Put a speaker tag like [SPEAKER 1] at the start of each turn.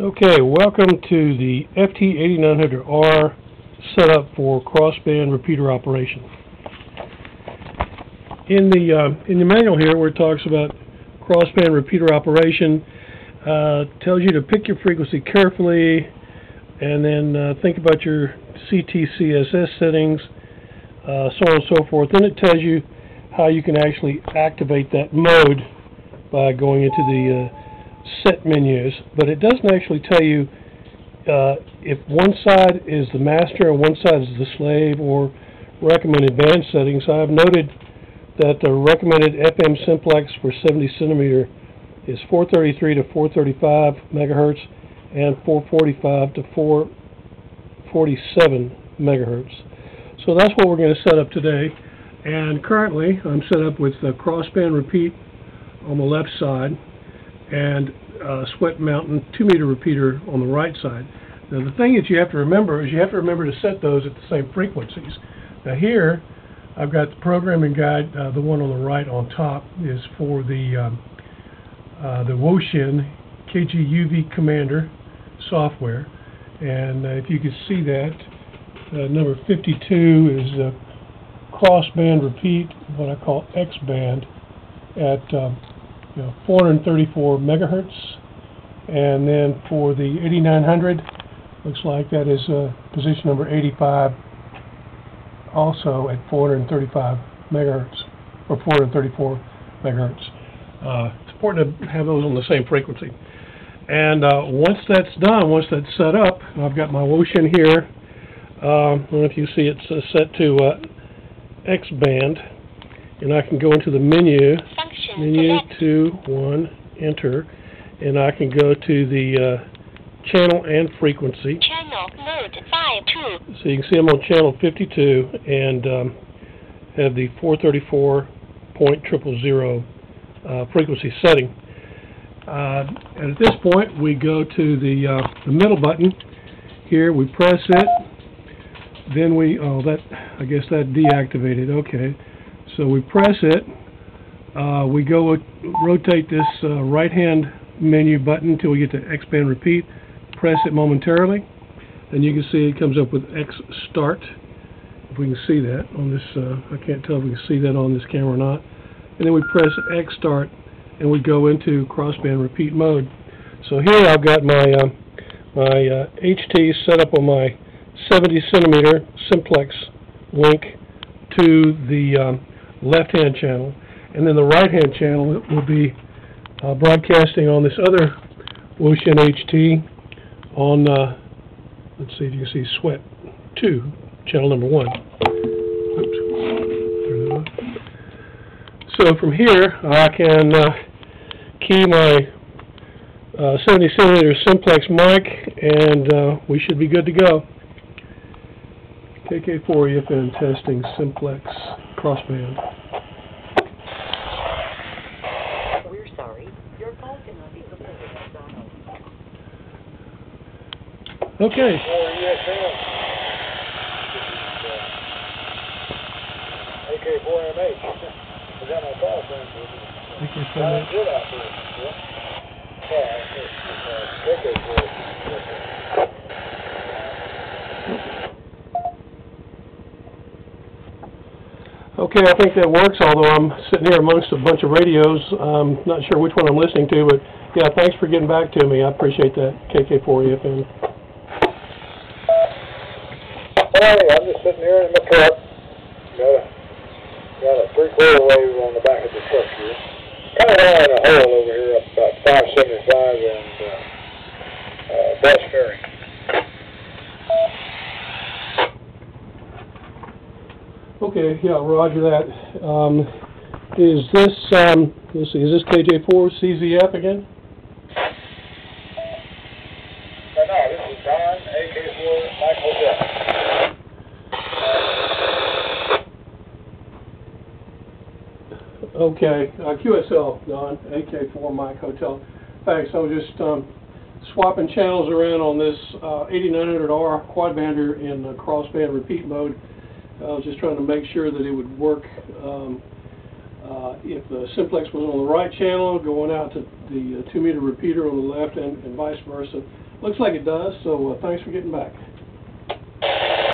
[SPEAKER 1] Okay, welcome to the FT8900R setup for crossband repeater operation. In the, uh, in the manual here where it talks about crossband repeater operation, uh, tells you to pick your frequency carefully and then uh, think about your CTCSS settings, uh, so on and so forth. Then it tells you how you can actually activate that mode by going into the uh, set menus, but it doesn't actually tell you uh, if one side is the master and one side is the slave or recommended band settings. I have noted that the recommended FM simplex for 70 centimeter is 433 to 435 megahertz and 445 to 447 megahertz. So that's what we're going to set up today. And currently, I'm set up with the crossband repeat on the left side and uh, Sweat Mountain 2 meter repeater on the right side. Now the thing that you have to remember is you have to remember to set those at the same frequencies. Now here, I've got the programming guide, uh, the one on the right on top is for the um, uh, the Wouxun KGUV Commander software. And uh, if you can see that, uh, number 52 is uh, crossband repeat, what I call X band, at um, you know, 434 megahertz. And then for the 8900, looks like that is uh, position number 85, also at 435 megahertz, or 434 megahertz. Uh, it's important to have those on the same frequency. And uh, once that's done, once that's set up, I've got my Wouxun here. Uh, I don't know if you see it's uh, set to uh, X band, and I can go into the menu, menu
[SPEAKER 2] select.
[SPEAKER 1] two, one, enter, and I can go to the uh, channel and frequency.
[SPEAKER 2] Channel mode 5 2.
[SPEAKER 1] So you can see I'm on channel 52 and um, have the 434.000 uh, frequency setting. Uh, and at this point, we go to the, uh, the middle button. Here, we press it. Then we, oh, that, I guess that deactivated. Okay. So we press it. Uh, we go rotate this uh, right-hand menu button until we get to X band repeat. Press it momentarily. And you can see it comes up with X start. If we can see that on this, uh, I can't tell if we can see that on this camera or not. And then we press X start and we go into crossband repeat mode. So here I've got my uh, my uh, HT set up on my 70 centimeter simplex link to the um, left hand channel, and then the right hand channel will be uh, broadcasting on this other Wouxun HT on uh, let's see if you can see Sweat 2, channel number 1. Oops. So from here, I can uh, key my uh, 70 centimeter simplex mic, and uh, we should be good to go. KK4 EFN testing simplex crossband.
[SPEAKER 3] We're sorry. Your call cannot be completed at the moment.
[SPEAKER 1] Okay.
[SPEAKER 4] Four ESM. AK four MH. I got my call sign for you.
[SPEAKER 1] KK4
[SPEAKER 4] Sounding good out there. Yeah. It's, uh, AK four.
[SPEAKER 1] Okay, I think that works, although I'm sitting here amongst a bunch of radios. I'm um, not sure which one I'm listening to, but yeah, thanks for getting back to me. I appreciate that, KK4 EFN.
[SPEAKER 4] Hey, I'm just sitting here in my truck. Got a, got a three quarter wave on the back of the truck here. Kind of in a hole over here up about five seventy-five and, uh, uh, bus ferry.
[SPEAKER 1] Okay, yeah, roger that. Um, is this, um, let's see, is this KJ4 CZF again?
[SPEAKER 4] No, no, this is Don, AK four, Mike Hotel.
[SPEAKER 1] Okay, uh, QSL, Don, AK4 Mike Hotel. Thanks, I was just, um, swapping channels around on this, uh, 8900R quadbander in uh, crossband repeat mode. I was just trying to make sure that it would work, um, uh, if the simplex was on the right channel, going out to the uh, two-meter repeater on the left and and vice versa. Looks like it does, so uh, thanks for getting back.